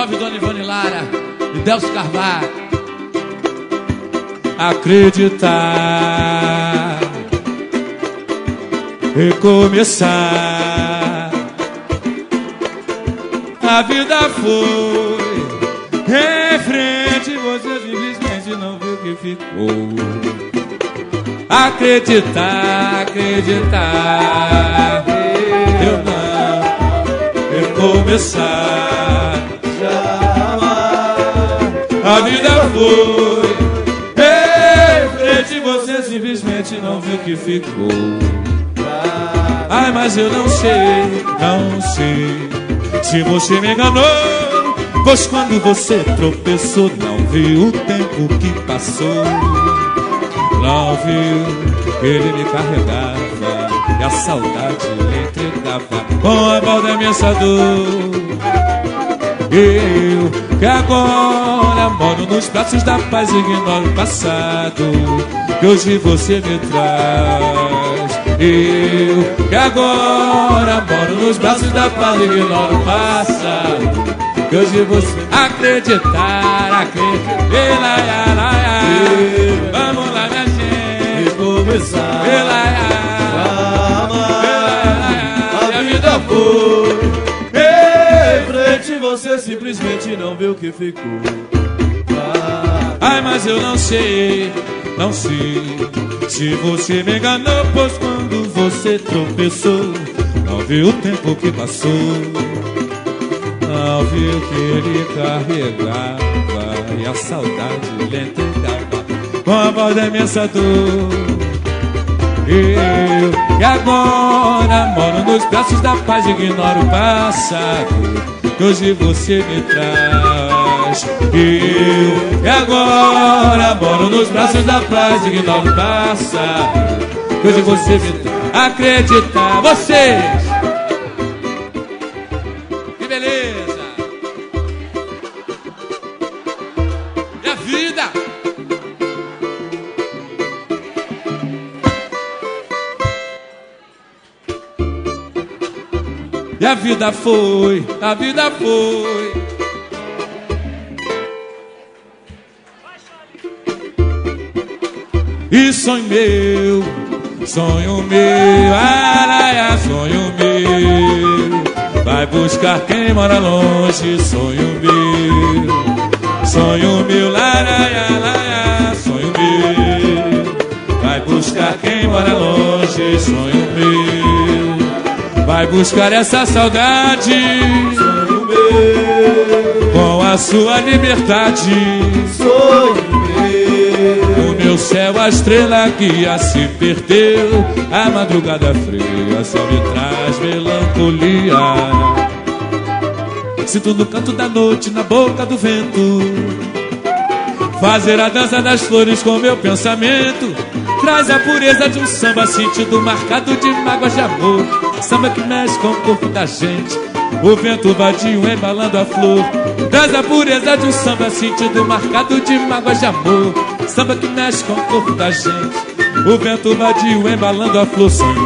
Salve Dona Ivone Lara e Delcio Carvalho. Acreditar, recomeçar. A vida foi em frente, você simplesmente não viu que ficou. Acreditar, acreditar, eu não recomeçar. A vida foi em frente, você simplesmente não viu que ficou. Ai, mas eu não sei, não sei se você me enganou. Pois quando você tropeçou, não viu o tempo que passou. Não viu ele me carregava e a saudade lhe entregava com a mão da minha dor. Eu que agora moro nos braços da paz e ignoro o passado que hoje você me traz. Eu que agora moro nos braços da paz e ignoro o passado que hoje você acreditar, acreditar. Vamos lá, minha gente. Começar simplesmente não viu que ficou. Ai, mas eu não sei, não sei Se você me enganou, pois quando você tropeçou Não viu o tempo que passou. Não viu que ele carregava E a saudade lhe entregava Com a voz da imensa dor. Eu agora moro nos braços da paz Ignoro o passado Que hoje você me traz. Eu que agora moro nos braços da paz Ignoro o passado Que hoje você me traz. Acreditar, vocês vida foi, a vida foi. E sonho meu, sonho meu, araia, sonho meu. Vai buscar quem mora longe, sonho meu. Sonho meu, laraia, laia, sonho meu. Vai buscar quem mora longe, sonho meu. Vai buscar essa saudade Sonho meu, com a sua liberdade. sonho meu, No meu céu a estrela guia se perdeu. A madrugada fria só me traz melancolia. Sinto no canto da noite, na boca do vento. Fazer a dança das flores com meu pensamento. Traz a pureza de um samba sentido marcado de mágoas de amor. Samba que mexe com o corpo da gente. O vento vadio embalando a flor. Traz a pureza de um samba sentido marcado de mágoas de amor. Samba que mexe com o corpo da gente. O vento vadio embalando a flor. Sonho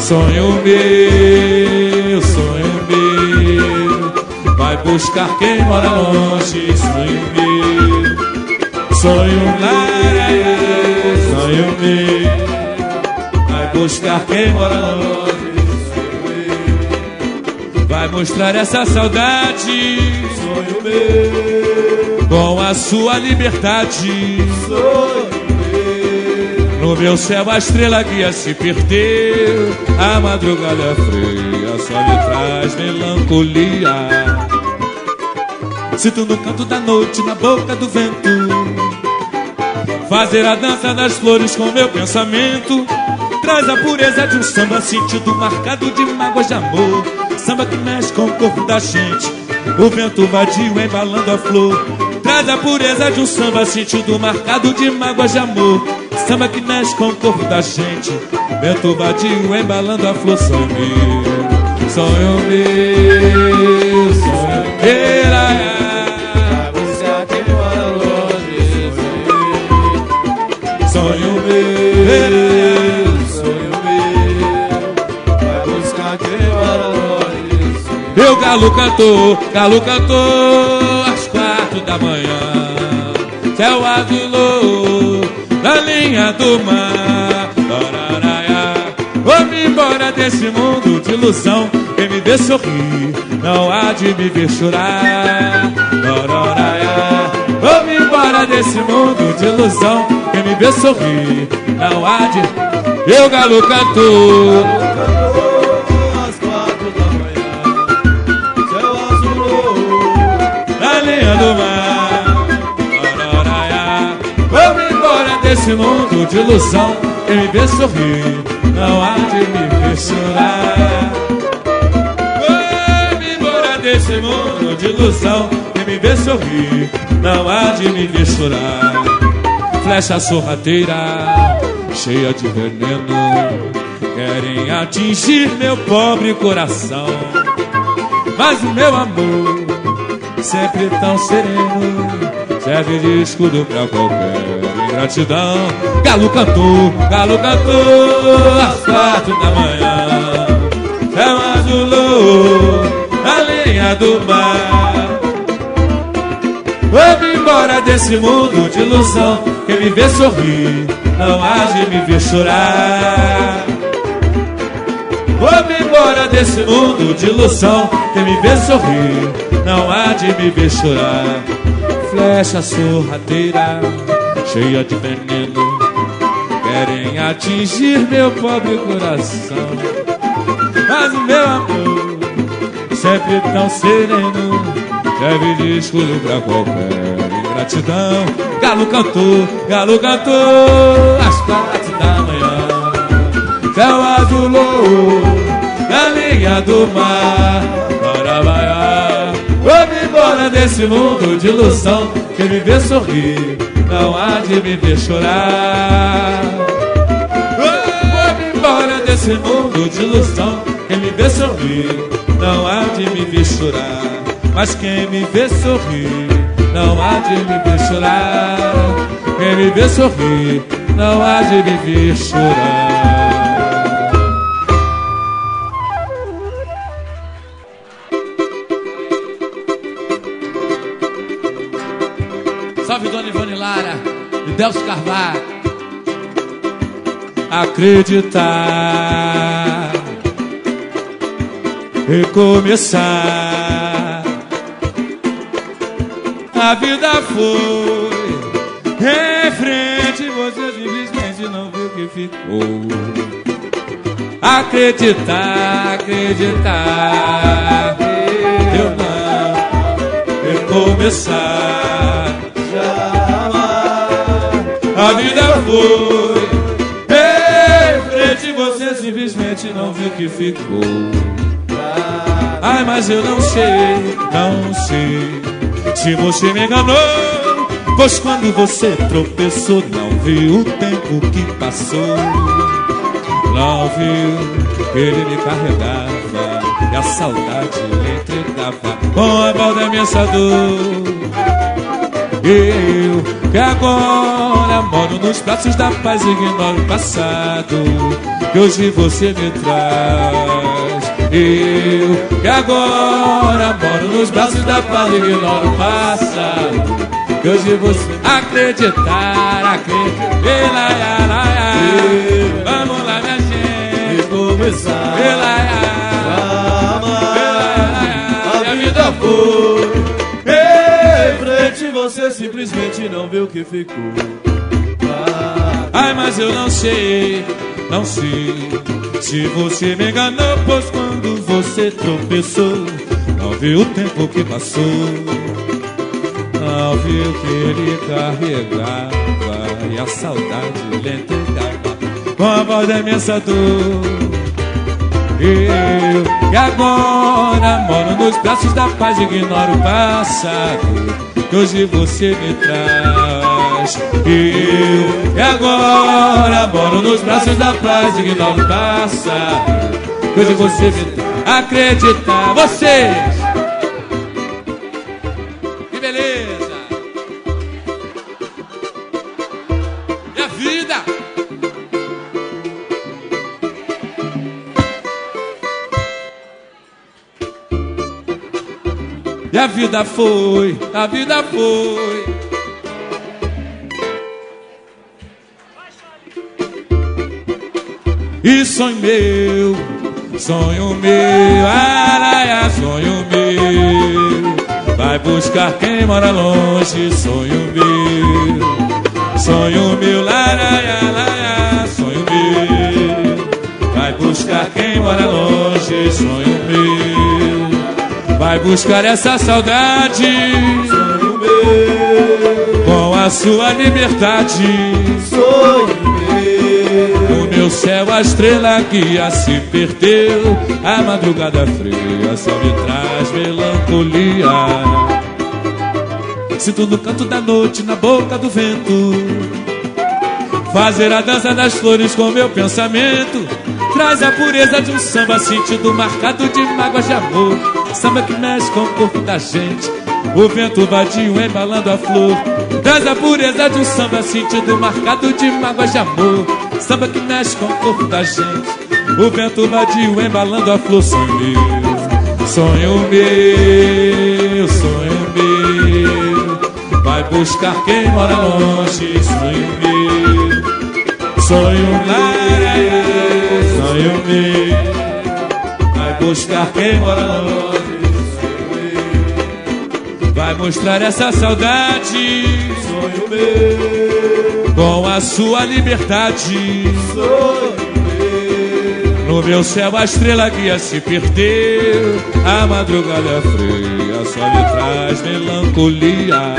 meu, sonho meu, sonho meu. Vai buscar quem mora longe. Sonho meu, sonho meu, sonho meu. Vai buscar quem mora longe. Vai mostrar essa saudade sonho meu, com a sua liberdade. sonho meu, No meu céu a estrela guia se perdeu. A madrugada fria só me traz melancolia. Sinto no canto da noite, na boca do vento. Fazer a dança das flores com meu pensamento. Traz a pureza de um samba sentido marcado de mágoas de amor. Samba que mexe com o corpo da gente. O vento vadio embalando a flor. Traz a pureza de um samba sentido marcado de mágoas de amor. Samba que mexe com o corpo da gente. Vento vadio embalando a flor. Sonho meu, sonho meu, sonho meu. Galo cantou, galo cantou às quatro da manhã. Céu azulou na linha do mar. Vou-me embora desse mundo de ilusão. Quem me vê sorrir não há de me ver chorar. Vou-me embora desse mundo de ilusão. Quem me vê sorrir não há de. E o galo cantou. Desse mundo de ilusão. Quem me vê sorrir, não há de me ver chorar. Vamos embora desse mundo de ilusão. Quem me vê sorrir, não há de me ver chorar. Flecha sorrateira, cheia de veneno. Querem atingir meu pobre coração. Mas o meu amor sempre tão sereno, serve de escudo pra qualquer ingratidão. Galo cantou, galo cantou às quatro da manhã, céu azulou na linha do mar. Vou embora desse mundo de ilusão, quem me vê sorrir, não há de me ver chorar. Vou-me embora desse mundo de ilusão Quem me vê sorrir não há de me ver chorar Flecha sorrateira, cheia de veneno Querem atingir meu pobre coração Mas o meu amor, sempre tão sereno Serve de escudo pra qualquer ingratidão Galo cantou, galo cantou Às quatro da manhã céu azulou na linha do mar. Barabaiá, vou embora desse mundo de ilusão. Quem me vê sorrir, não há de me ver chorar. Vou embora desse mundo de ilusão. Quem me vê sorrir, não há de me ver chorar. Mas quem me vê sorrir, não há de me ver chorar. Quem me vê sorrir, não há de me ver chorar. Delcio Carvalho. Acreditar, recomeçar. A vida foi em frente, você simplesmente não viu que ficou. Acreditar, acreditar, eu não recomeçar a vida foi. Em frente você simplesmente não viu que ficou. Ai, mas eu não sei, não sei se você me enganou. Pois quando você tropeçou, não viu o tempo que passou. Não viu ele me carregava e a saudade lhe entregava com a balda imensa dor. Eu que agora moro nos braços da paz e ignoro o passado Que hoje você me traz. Eu que agora moro nos braços da paz e ignoro o passado Que hoje você acreditar, acreditar. Vamos lá minha gente. Começar. A minha vida foi você simplesmente não viu que ficou. Ai, mas eu não sei, não sei se você me enganou, pois quando você tropeçou, não viu o tempo que passou. Não viu que ele carregava e a saudade lhe entregava com a voz da imensa dor. Eu que agora moro nos braços da paz, ignoro o passado que hoje você me traz. Eu e agora moro nos braços da paz, ignoro o passado. Que hoje você me traz. Acreditar, vocês! E a vida foi, a vida foi. E sonho meu, sonho meu, araia, sonho meu. Vai buscar quem mora longe, sonho meu. Sonho meu, laraia, Vai buscar essa saudade, sonho meu. Com a sua liberdade, sonho no meu céu a estrela guia se perdeu. A madrugada fria só me traz melancolia. Sinto no canto da noite, na boca do vento Fazer a dança das flores com meu pensamento. Traz a pureza de um samba sentido marcado de mágoas de amor Samba que mexe com o corpo da gente. O vento vadio embalando a flor. Traz a pureza de um samba sentido marcado de mágoas de amor. Samba que mexe com o corpo da gente. O vento vadio embalando a flor. Sonho meu, sonho meu, sonho meu. Vai buscar quem mora longe. Sonho meu, sonho meu, sonho meu. Vai buscar quem mora longe Vai mostrar essa saudade. Sonho meu Com a sua liberdade. Sonho meu No meu céu a estrela guia se perdeu. A madrugada fria só me traz melancolia.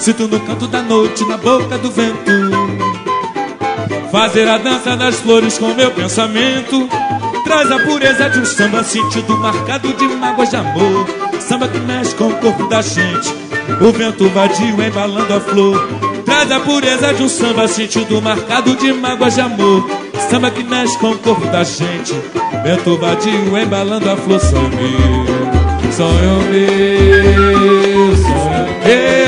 Sinto no canto da noite, na boca do vento Fazer a dança das flores com meu pensamento Traz a pureza de um samba sentido marcado de mágoas de amor Samba que mexe com o corpo da gente. O vento vadio embalando a flor. Traz a pureza de um samba sentido marcado de mágoas de amor. Samba que mexe com o corpo da gente. Vento vadio embalando a flor. Sonho meu, sonho meu, sonho meu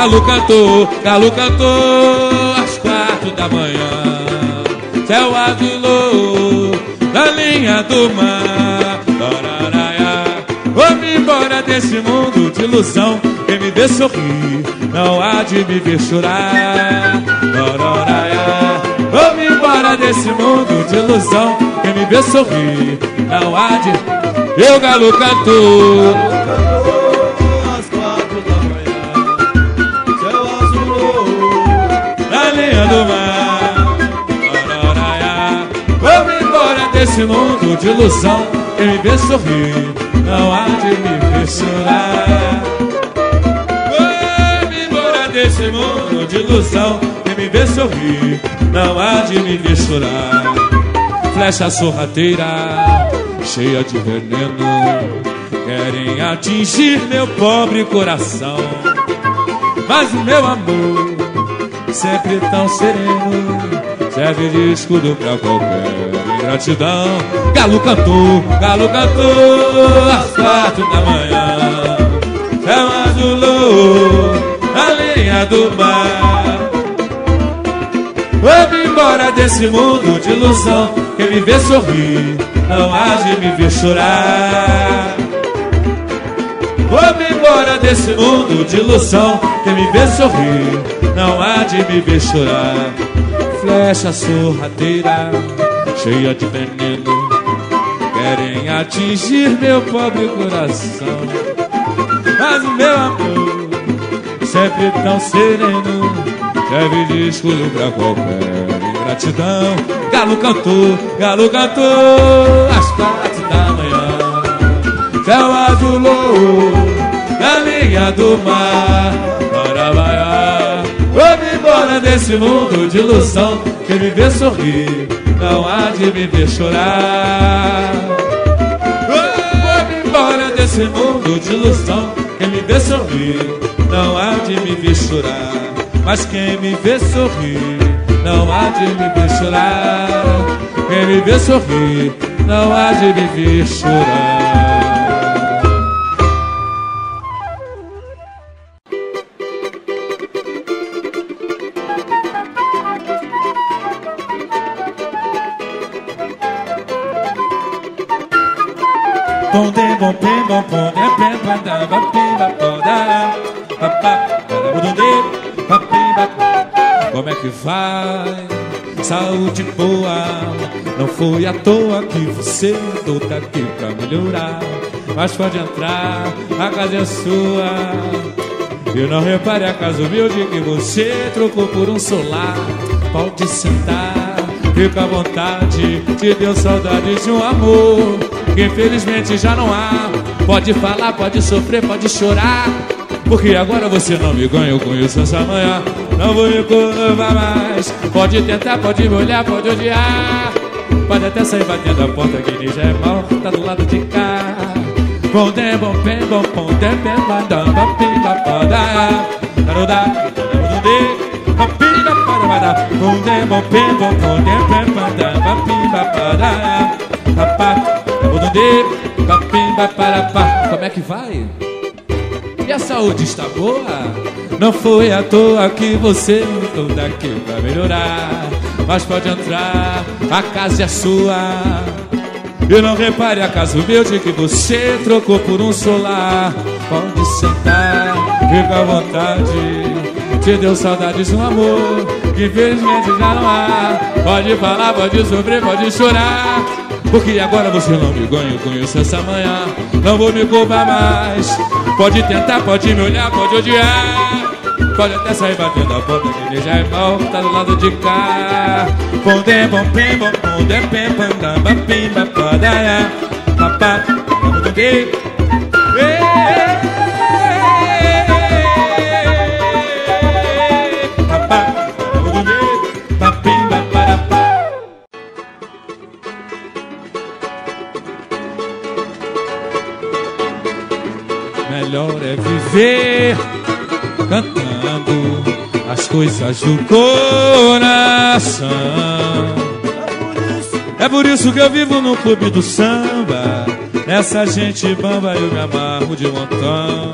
galo cantou, galo cantou Às quatro da manhã. Céu azulou Na linha do mar. Vou-me embora desse mundo de ilusão. Quem me vê sorrir Não há de me ver chorar. Vou-me embora desse mundo de ilusão. Quem me vê sorrir Não há de... Eu galo cantor Linha do mar Vou-me embora desse mundo de ilusão Quem me vê sorrir Não há de me ver chorar Vou-me embora desse mundo de ilusão Quem me vê sorrir Não há de me ver chorar Flecha sorrateira Cheia de veneno Querem atingir meu pobre coração Mas o meu amor Sempre tão sereno. Serve de escudo pra qualquer ingratidão. Galo cantou, galo cantou Às quatro da manhã. Céu azulou A linha do mar. Vou-me embora desse mundo de ilusão. Quem me vê sorrir Não há de me ver chorar Vou-me embora desse mundo de ilusão Quem me vê sorrir Não há de me ver chorar. Flecha sorrateira Cheia de veneno Querem atingir meu pobre coração. Mas o meu amor Sempre tão sereno Serve de escudo pra qualquer ingratidão. Galo cantou, galo cantou Às quatro da manhã Céu azulou Na linha do mar Marabaiá Vou-me embora desse mundo de ilusão Quem me vê sorrir Não há de me ver chorar. Vou-me embora desse mundo de ilusão Quem me vê sorrir Não há de me ver chorar. Mas quem me vê sorrir Não há de me ver chorar. Quem me vê sorrir Não há de me ver chorar Bom pim bom bom de pim bom da ba pim ba bom da ba ba ba de ba pim ba Como é que vai? Saúde boa, não foi à toa que você mudou daqui pra melhorar. Mas pode entrar, a casa é sua. E não repare a casa humilde que você trocou por um solar. Pode sentar, fica à vontade. Te deu saudade de um amor que infelizmente já não há. Pode falar, pode sofrer, pode chorar. Porque agora você não me ganha, eu conheço essa manhã. Não vou me curvar mais. Pode tentar, pode me olhar, pode odiar. Pode até sair batendo a porta que ele já é morta tá do lado de cá. Bom tempo, bom tempo, bom tempo, bom bom tempo, bom tempo, bom tempo, Bunde bom pembo bunde pempada papimba para papá Bunde papimba para pá Como é que vai? E a saúde está boa? Não foi à toa que você mudou daqui pra melhorar Mas pode entrar, a casa é sua e não repare a casa humilde que você trocou por um solar. Pode sentar, fica à vontade. Te deu saudades um amor infelizmente já não há. Pode falar, pode sofrer, pode chorar. Porque agora você não me ganha, eu conheço essa manhã. Não vou me culpar mais. Pode tentar, pode me olhar, pode odiar. Pode até sair batendo a porta que já é mal, tá do lado de cá. Bom tempo, bom tempo, bom tempo, bam pim, papadaia, papá, vamos Melhor é viver cantando as coisas do coração. É por isso que eu vivo no clube do samba. Nessa gente bamba eu me amarro de montão.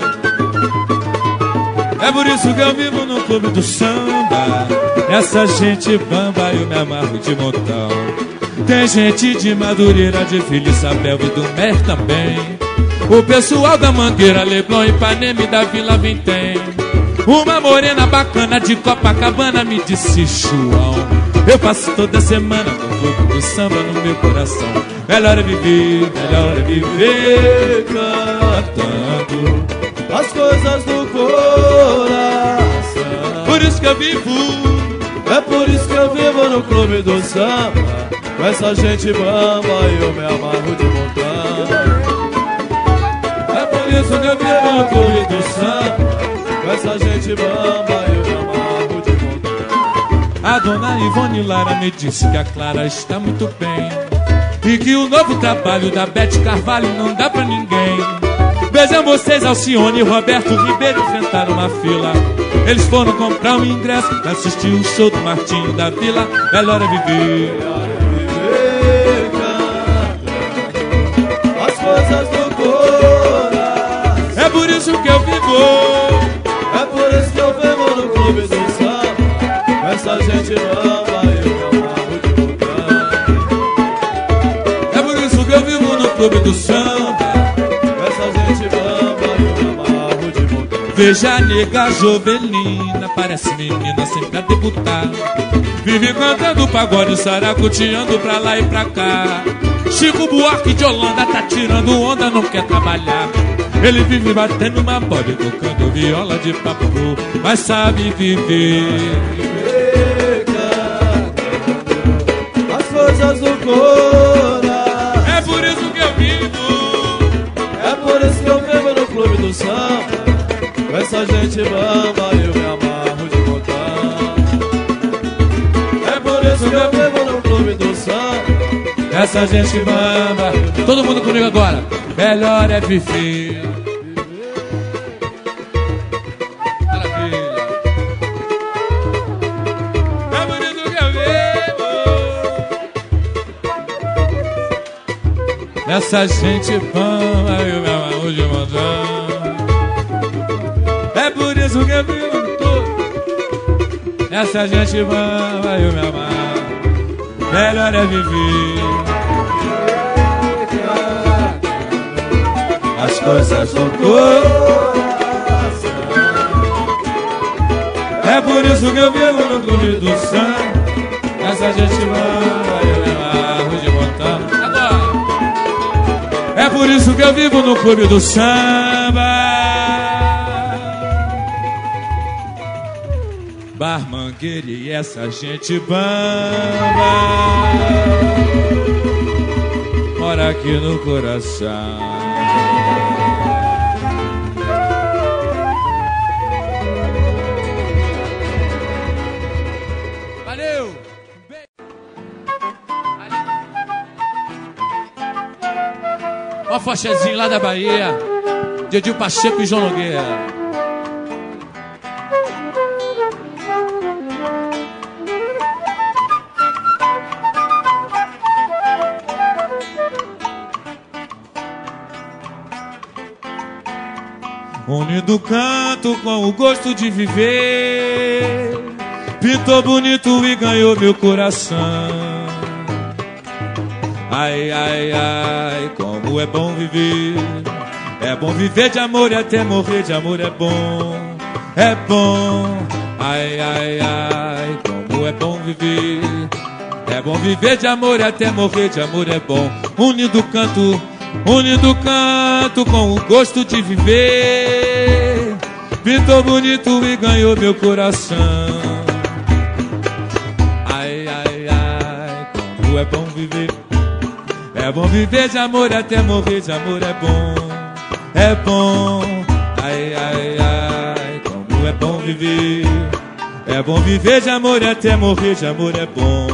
É por isso que eu vivo no clube do samba. Nessa gente bamba eu me amarro de montão. Tem gente de Madureira, de Vila Isabel e do Mer também. O pessoal da Mangueira, Leblon, Ipanema e da Vila Vintém. Uma morena bacana de Copacabana me disse, João Eu passo toda semana no clube do samba no meu coração. Melhor é viver, melhor é viver cantando As coisas do coração. Por isso que eu vivo É por isso que eu vivo no clube do samba. Com essa gente bamba eu me amarro de montão isso que eu vivo no clube do samba com essa gente bamba eu me amarro de montão A dona Ivone Lara me disse que a Clara está muito bem E que o novo trabalho da Bete Carvalho não dá pra ninguém. Vejam vocês, Alcione e Roberto Ribeiro enfrentaram uma fila. Eles foram comprar um ingresso assistir o show do Martinho da Vila Melhor é viver isso que eu vivo. É por isso que eu vivo no clube do samba. Essa gente ama, eu me amarro de montão É por isso que eu vivo no clube do samba. Essa gente ama, eu me amarro de montão Veja a nega jovelina, parece menina sempre a debutar. Vive cantando pagode, saracoteando pra lá e pra cá. Chico Buarque de Holanda tá tirando onda, não quer trabalhar ele vive batendo uma bola e tocando viola de papo, mas sabe viver. As coisas do coração. É por isso que eu vivo. É por isso que eu vivo no clube do samba. Com essa gente bamba Essa gente bamba. Todo mundo comigo agora. Melhor é viver. Essa gente fama eu me amarro de montão É por isso que eu vivo tudo Essa gente fama eu me amarro Melhor é viver coisas do coração. É por isso que eu vivo no clube do samba. Essa gente me amarro de montão. É por isso que eu vivo no clube do samba. Barmangueira e essa gente bamba Mora aqui no coração! Ó, fachazinho lá da Bahia, Didi Pacheco e João Nogueira. Unido canto com o gosto de viver. Pintou bonito e ganhou meu coração. Ai, ai, ai, como é bom viver. É bom viver de amor e até morrer de amor é bom. É bom, ai, ai, ai, como é bom viver. É bom viver de amor e até morrer de amor é bom. Unido canto Unido canto com o gosto de viver Pintou bonito e ganhou meu coração. Ai, ai, ai, como é bom viver. É bom viver de amor até morrer de amor é bom. É bom, ai, ai, ai, como é bom viver. É bom viver de amor até morrer de amor é bom.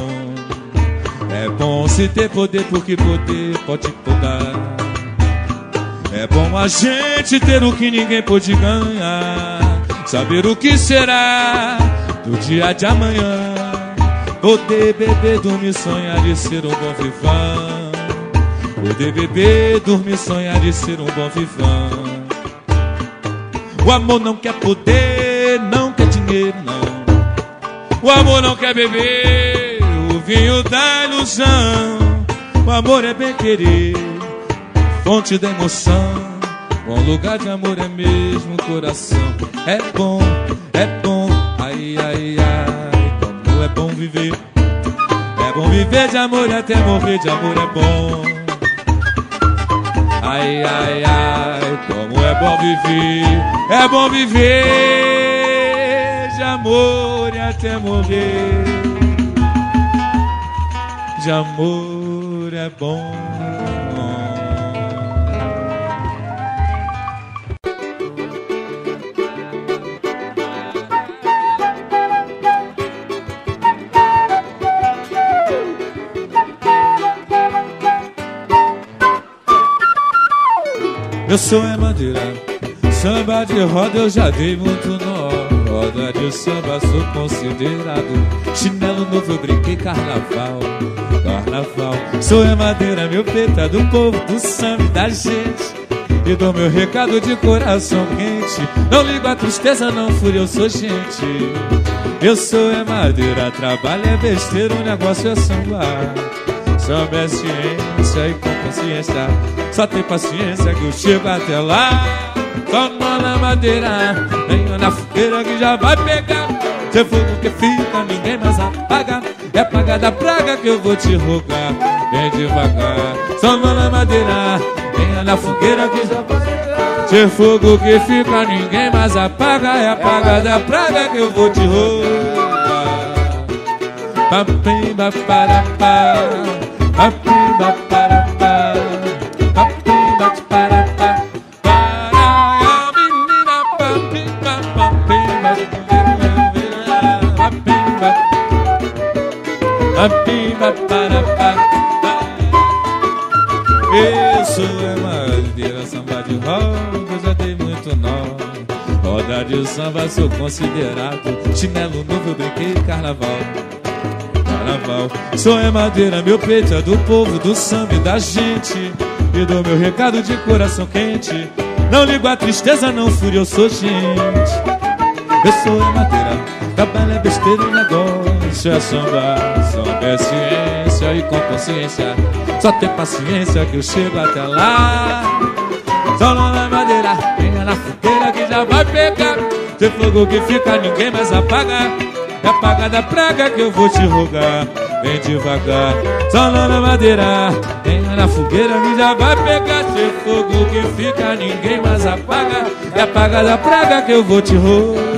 É bom se ter poder, porque poder pode podar. É bom a gente ter o que ninguém pode ganhar. Saber o que será do dia de amanhã. Poder beber, dormir, sonhar de ser um bom vivão. Poder beber, dormir, sonhar de ser um bom vivão. O amor não quer poder, não quer dinheiro, não. O amor não quer beber o vinho da ilusão. O amor é bem querer fonte da emoção. Bom lugar de amor é mesmo o coração. É bom, é bom, ai, ai, ai, como é bom viver. É bom viver de amor e até morrer de amor é bom. Ai, ai, ai, como é bom viver. É bom viver de amor e até morrer. De amor é bom. Eu sou é madeira, samba de roda eu já dei muito nó. Roda de samba sou considerado. Chinelo novo eu brinquei carnaval, carnaval. Sou é madeira, meu peito é do povo, do samba da gente. E dou meu recado de coração quente. Não ligo a tristeza, não fúria, eu sou gente. Eu sou é madeira, trabalho é besteira, o negócio é samba. Samba é ciência e com consciência. Só tem paciência que eu chego até lá. Toma na madeira Venha na fogueira que já vai pegar. Se fogo que fica, ninguém mais apaga. É paga da praga que eu vou te rogar. Vem devagar. Toma na madeira Venha na fogueira que já vai pegar. Se fogo que fica, ninguém mais apaga. É a paga da praga que eu vou te rogar. Para Papimba para sou é madeira, samba de roda, já dei muito nó Roda de samba sou considerado Chinelo novo brinquei carnaval carnaval. Sou é madeira, meu peito é do povo, do samba e da gente. E dou meu recado de coração quente. Não ligo a tristeza, não fúria, eu sou gente. Eu sou é madeira, trabalho é besteira e negócio é samba. Samba é ciência e com consciência. Só tem paciência que eu chego até lá. Só na madeira, venha na fogueira que já vai pegar. Se fogo que fica, ninguém mais apaga. É apaga da praga que eu vou te rogar. Vem devagar, só na madeira, venha na fogueira já vai pegar. Se fogo que fica, ninguém mais apaga. É apaga da praga que eu vou te rogar.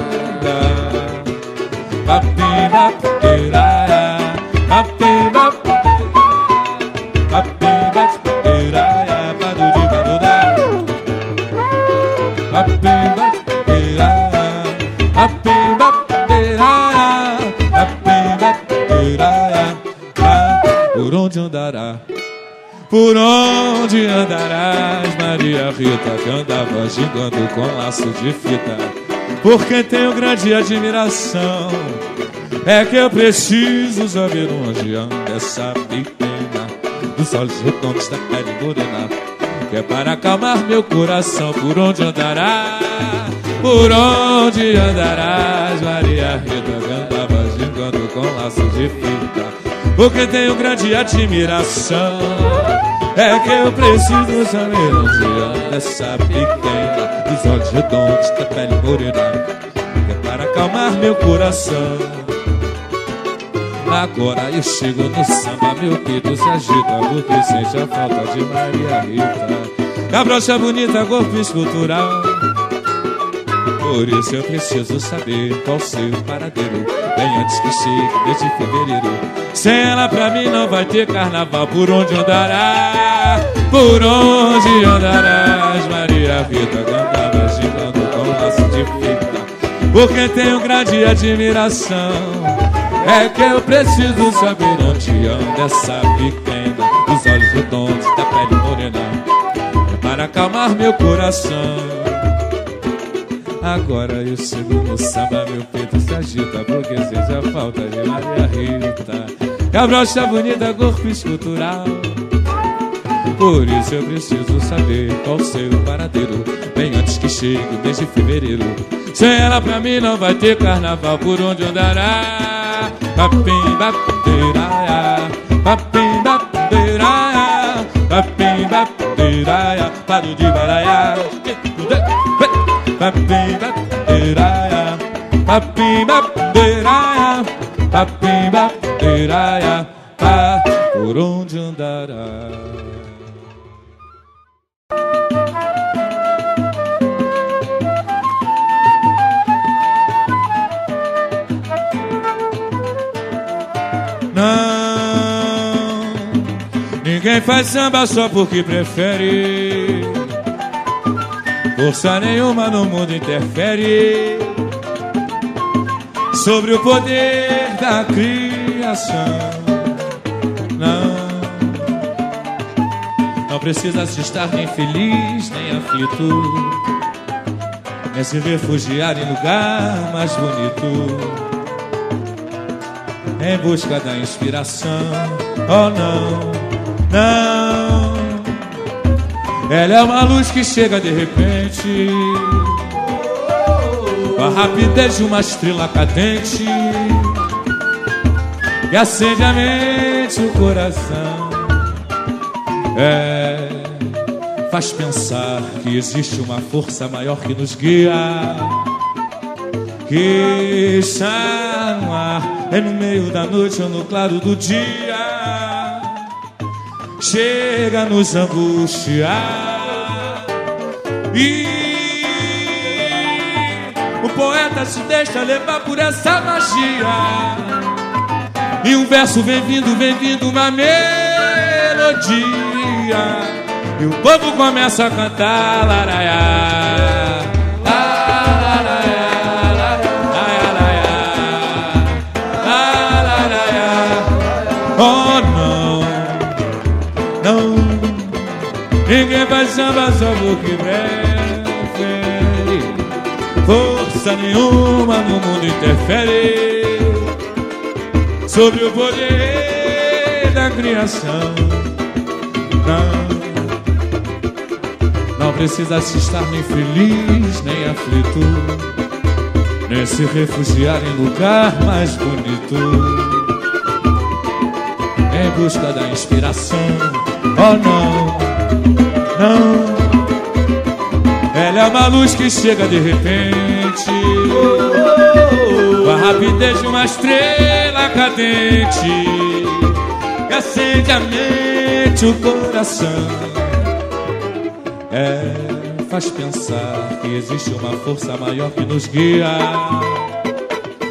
Andará? Por onde andarás, Maria Rita, que andava gigando com laço de fita? Por quem tenho grande admiração, é que eu preciso saber onde anda essa pequena dos olhos redondos da pele morena. Que é para acalmar meu coração, por onde andará? Por onde andarás, Maria Rita, que andava gigando com laço de fita? Porque tenho grande admiração. É que eu preciso saber onde anda essa pequena dos olhos redondos da pele morena, é para acalmar meu coração. Agora eu chego no samba, meu peito se agita, porque sente a falta de Maria Rita. Cabrocha bonita, corpo escultural. Por isso eu preciso saber qual seu paradeiro Bem antes que chegue desde fevereiro. Sem ela pra mim não vai ter carnaval. Por onde andará? Por onde andarás? Maria Rita cantava gigando com laço de fita. Porque tenho grande admiração. É que eu preciso saber onde anda essa pequena. Dos olhos redondos da pele morena. É para acalmar meu coração Agora eu chego no samba, meu peito se agita Porque seja falta de Maria Rita. Cabrocha bonita, corpo escultural. Por isso eu preciso saber qual seu paradeiro Bem antes que chegue o mês de fevereiro. Sem ela pra mim não vai ter carnaval Por onde andará? Papim, bateiraia Papim, bateiraia Papim, bateiraia Paro de baraiar papim bandeiraia, papim bandeiraia, papim bandeiraia, pá, por onde andará? Não, ninguém faz samba só porque prefere. Força nenhuma no mundo interfere sobre o poder da criação. Não, não precisa se estar nem feliz nem aflito, nem se refugiar em lugar mais bonito. Em busca da inspiração, oh não, não ela é uma luz que chega de repente. Com a rapidez de uma estrela cadente. Que acende a mente e o coração. É, faz pensar que existe uma força maior que nos guia. Que está no ar, é no meio da noite ou no claro do dia chega a nos angustiar. E o poeta se deixa levar por essa magia. E um verso vem vindo, vem vindo uma melodia. E o povo começa a cantar laraiá. Samba só porque prefere Força nenhuma no mundo interfere Sobre o poder da criação. Não Não precisa se estar nem feliz nem aflito Nem se refugiar em lugar mais bonito. Em busca da inspiração Oh não não, é uma luz que chega de repente. Com a rapidez de uma estrela cadente Que acende a mente, o coração. É, faz pensar que existe uma força maior que nos guia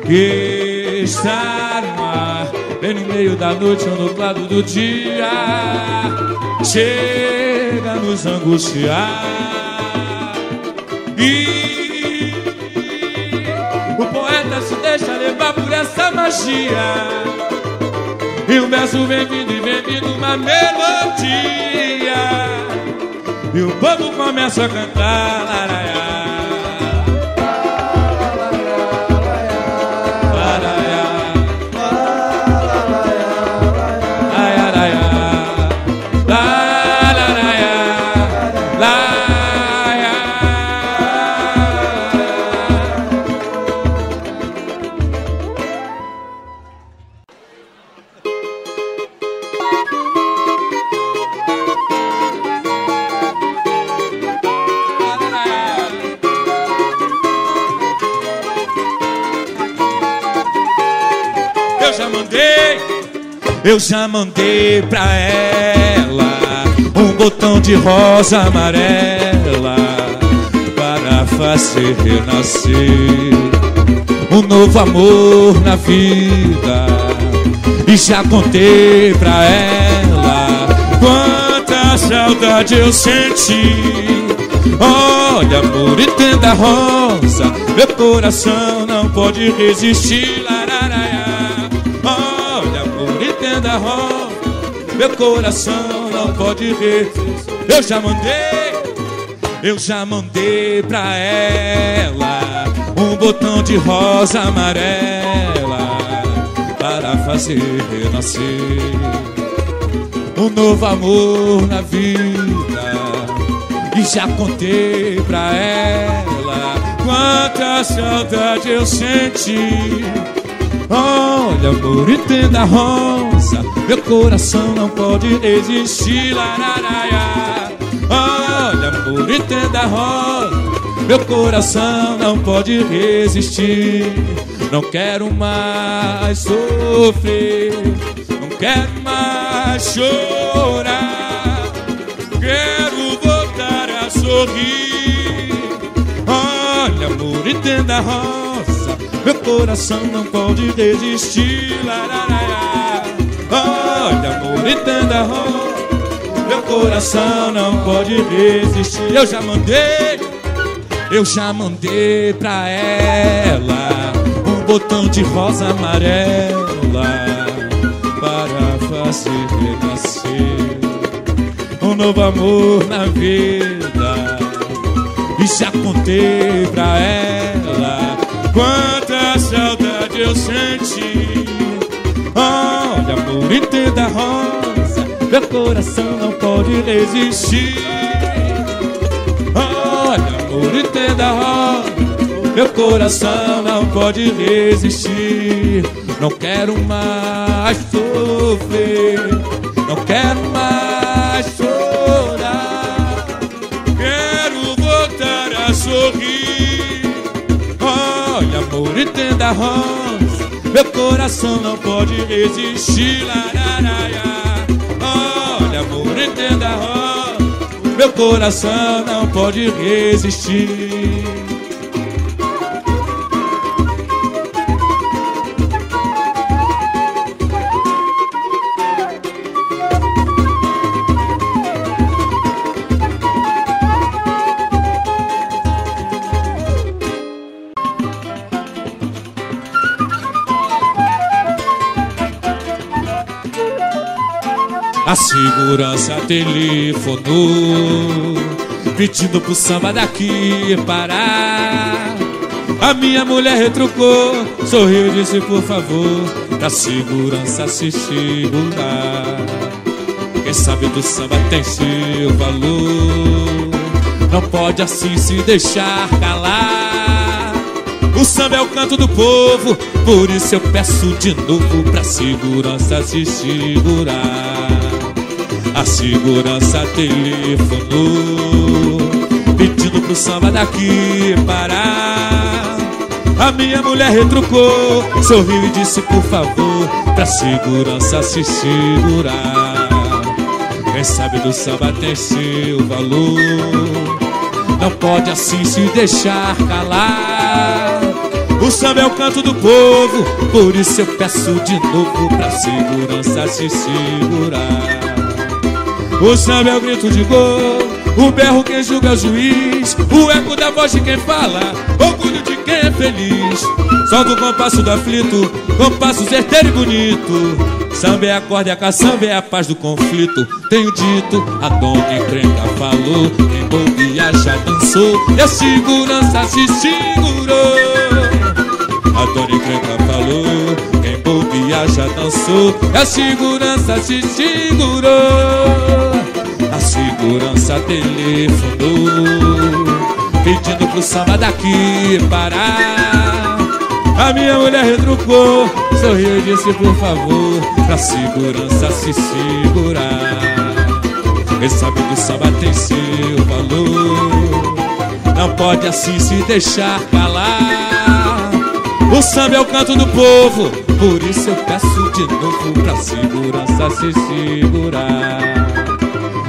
Que está no ar Bem no meio da noite ou no claro do dia. Chega nos angustiar e o poeta se deixa levar por essa magia. E um verso vem vindo e vem vindo uma melodia. E o povo começa a cantar. Laraiá. Eu já mandei pra ela um botão de rosa amarela para fazer renascer um novo amor na vida. E já contei pra ela quanta saudade eu senti. Olha, amor, entenda rosa, meu coração não pode resistir. Meu coração não pode ver. Eu já mandei Eu já mandei pra ela Um botão de rosa amarela Para fazer renascer Um novo amor na vida. E já contei pra ela Quanta saudade eu senti Olha, amor, entenda rosa Meu coração não pode resistir Lararaia Olha, amor, entenda rosa Meu coração não pode resistir. Não quero mais sofrer Não quero mais chorar. Quero voltar a sorrir. Olha, amor, entenda rosa meu coração não pode resistir lararaia. Olha amor, entenda Meu coração não pode resistir Eu já mandei Eu já mandei pra ela Um botão de rosa amarela Para fazer renascer Um novo amor na vida. E já contei pra ela Saudade eu senti. Olha, amor, entenda rosa Meu coração não pode resistir. Olha, amor, entenda rosa Meu coração não pode resistir. Não quero mais sofrer Não quero mais entenda rosa Meu coração não pode resistir. Olha amor, entenda rosa Meu coração não pode resistir segurança telefonou Pedindo pro samba daqui parar. A minha mulher retrucou Sorriu e disse por favor Da segurança se segurar. Quem sabe do samba tem seu valor. Não pode assim se deixar calar. O samba é o canto do povo, por isso eu peço de novo pra segurança se segurar. A segurança telefonou Pedindo pro samba daqui parar. A minha mulher retrucou, sorriu e disse por favor, pra segurança se segurar. Quem sabe do samba tem seu valor, não pode assim se deixar calar. O samba é o canto do povo, por isso eu peço de novo pra segurança se segurar. O samba é o grito de gol, o berro quem julga é o juiz, o eco da voz de quem fala, orgulho de quem é feliz. Solta o compasso do aflito, compasso certeiro e bonito. Samba é a corda e a caçamba é a paz do conflito. Tenho dito, a dona encrenca falou, quem bobeia já dançou, e a segurança se segurou. A dona encrenca falou, quem bobeia já dançou, e a segurança se segurou segurança telefonou Pedindo pro samba daqui parar. A minha mulher retrucou. Sorriu e disse por favor Pra segurança se segurar. Quem sabe que o samba tem seu valor. Não pode assim se deixar calar. O samba é o canto do povo. Por isso eu peço de novo Pra segurança se segurar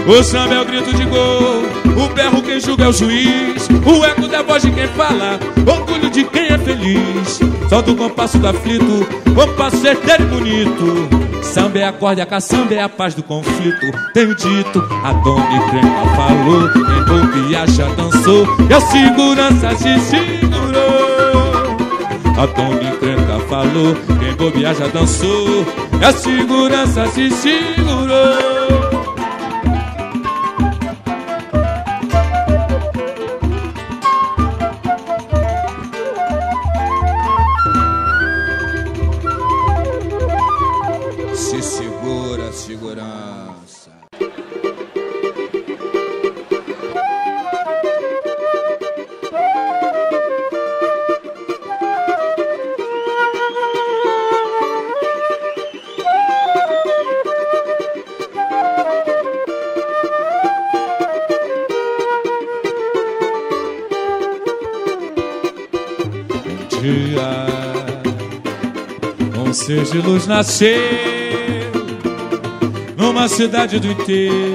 o samba é o grito de gol, o berro quem julga é o juiz, o eco da voz de quem fala, orgulho de quem é feliz. Solta o compasso do aflito, compasso certeiro e bonito. Samba é a corda, a caçamba é a paz do conflito. Tenho dito, a dona encrenca falou, quem bobeia já dançou, e a segurança se segurou. A dona encrenca falou, quem bobeia já dançou, e a segurança se segurou. De luz nasceu numa cidade do interior.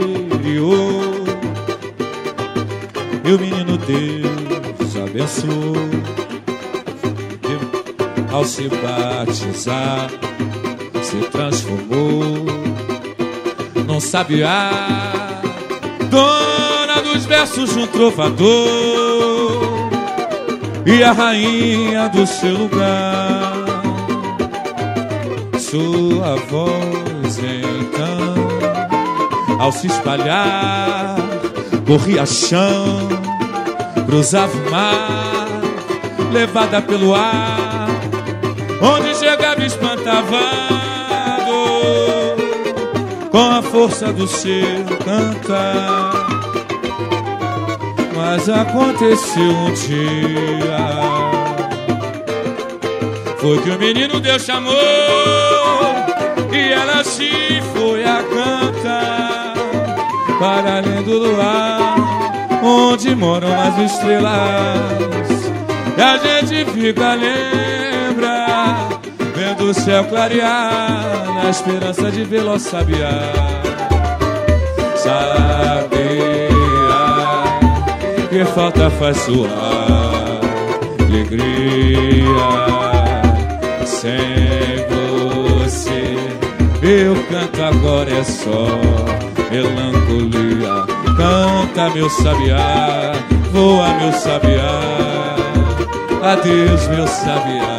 E o menino Deus abençoou. Ao se batizar, se transformou num sabiá, dona dos versos de um trovador e a rainha do seu lugar sua voz então, ao se espalhar, corria chão, cruzava o mar, levada pelo ar, onde chegava espantava com a força do seu cantar. Mas aconteceu um dia foi que o menino Deus chamou se foi a cantar Para além do luar Onde moram as estrelas E a gente fica lembra Vendo o céu clarear Na esperança de vê-lo sabiá Sabia Que falta faz sua alegria sem. Eu canto agora é só melancolia. Canta meu sabiá, voa meu sabiá. Adeus meu sabiá,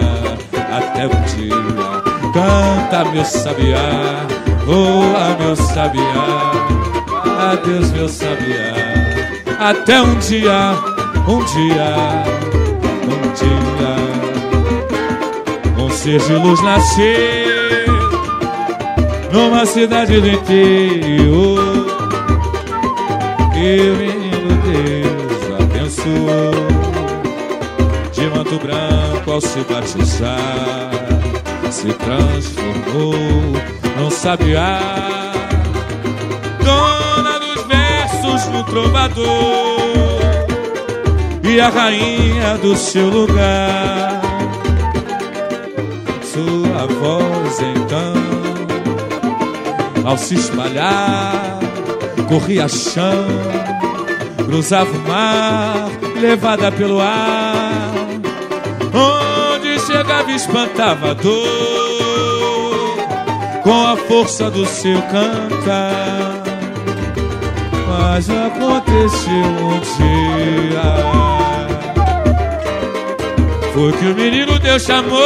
até o dia. Canta meu sabiá, voa meu sabiá. Adeus meu sabiá, até um dia, um dia, um dia ser de luz nascer numa cidade do interior. E o menino Deus abençoou de manto branco ao se batizar, se transformou num sabiá, dona dos versos no trovador e a rainha do seu lugar. Sua voz então, ao se espalhar, corria chão, cruzava o mar, levada pelo ar, onde chegava espantava a dor, com a força do seu cantar. Mas aconteceu um dia Foi que o menino Deus chamou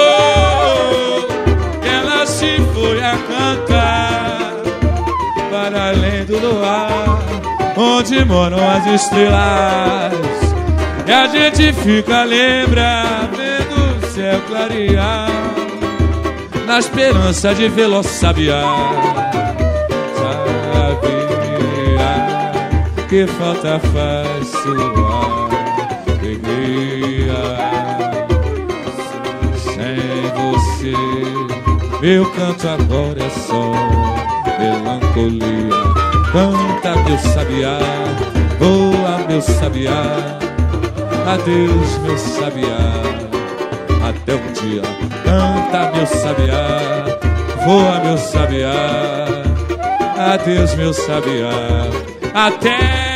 Ela se foi a cantar além do luar Onde moram as estrelas E a gente fica lembra Vendo o céu clarear Na esperança de vê-lo sabiar que falta faz sua alegria. Sem você, meu canto agora é só Canta, meu sabiá, voa, meu sabiá. Adeus, meu sabiá, até um dia. Canta, meu sabiá, voa, meu sabiá. Adeus, meu sabiá, até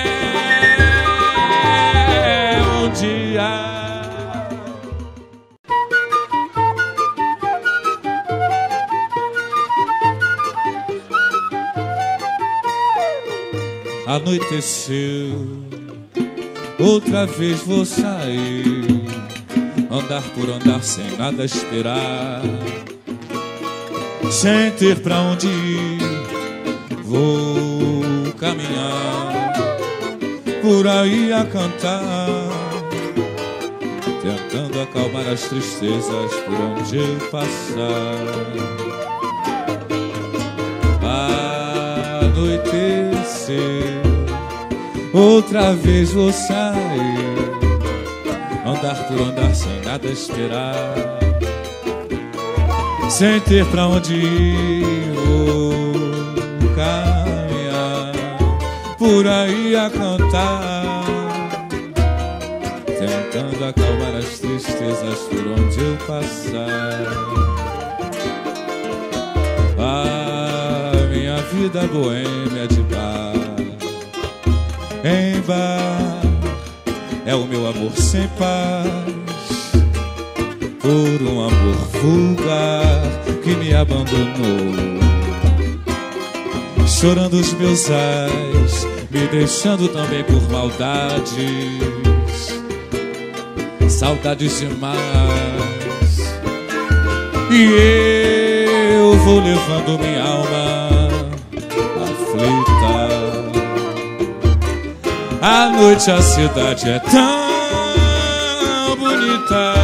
Anoiteceu, outra vez vou sair, andar por andar sem nada esperar, sem ter pra onde ir, vou caminhar por aí a cantar, tentando acalmar as tristezas por onde eu passar. Outra vez vou sair, andar por andar sem nada esperar, sem ter pra onde ir, vou caminhar por aí a cantar, tentando acalmar as tristezas por onde eu passar. Vida boêmia de em bar é o meu amor sem paz. Por um amor vulgar que me abandonou. Chorando os meus ais me deixando também por maldades. Saudades demais. E eu vou levando minha alma aflita. A noite, a cidade é tão bonita.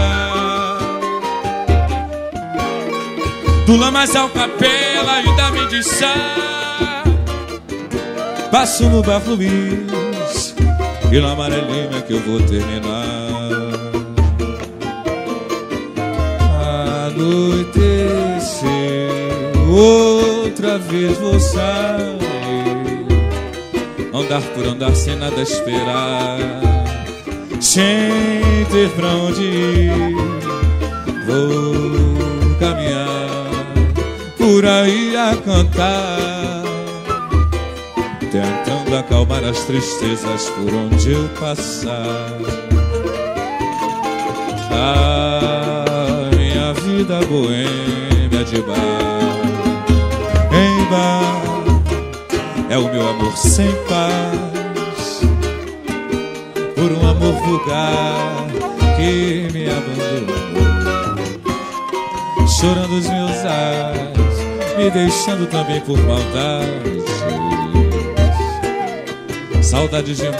Do Lamazel Capela e da Mediçá Passo no Bar Luiz E na amarelinha que eu vou terminar. Anoiteceu Outra vez vou sair Andar por andar sem nada esperar. Sem ter pra onde ir Vou caminhar por aí a cantar. Tentando acalmar as tristezas por onde eu passar. A minha vida boêmia de bar Em bar é o meu amor sem paz por um amor vulgar que me abandonou, chorando os meus ais, me deixando também por maldade, saudade demais.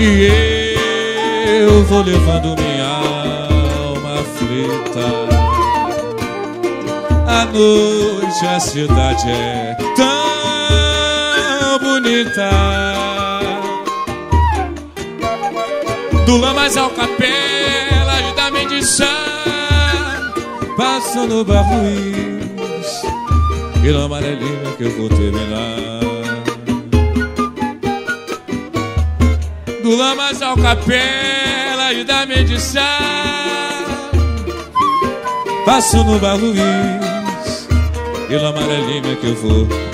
E eu vou levando minha alma aflita a noite, a cidade é tão bonita. Do Lamas ao Capela e da Mendiçã, passando o Bar Luiz e na amarelinha que eu vou terminar. do Lamas ao Capela e da Medição. Passo no Bar Luiz, pela amarelinha que eu vou terminar.